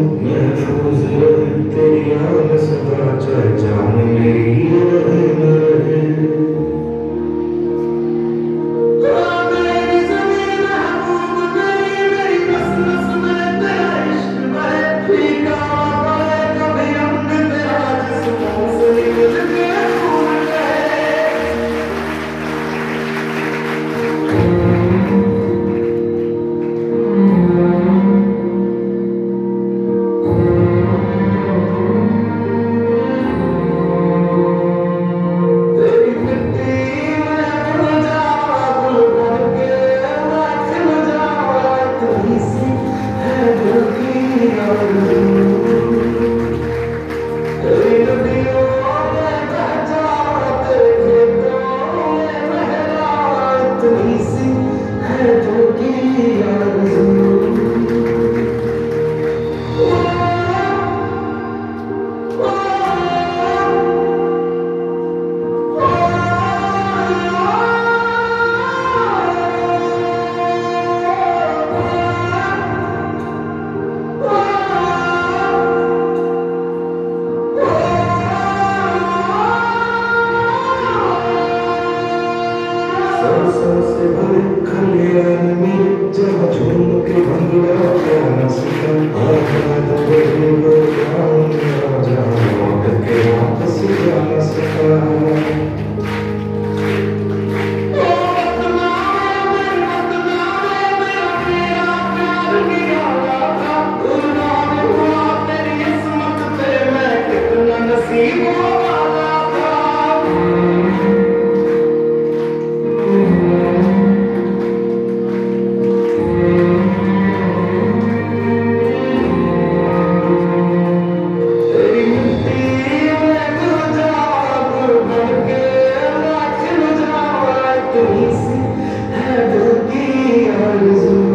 रहे तेरी आन सदा जान मेरी जावा तुम्ही सी है दिल की आरज़ू सरसों से भरे खलियान में जहाँ झूम के भंगड़ा क्या न preso.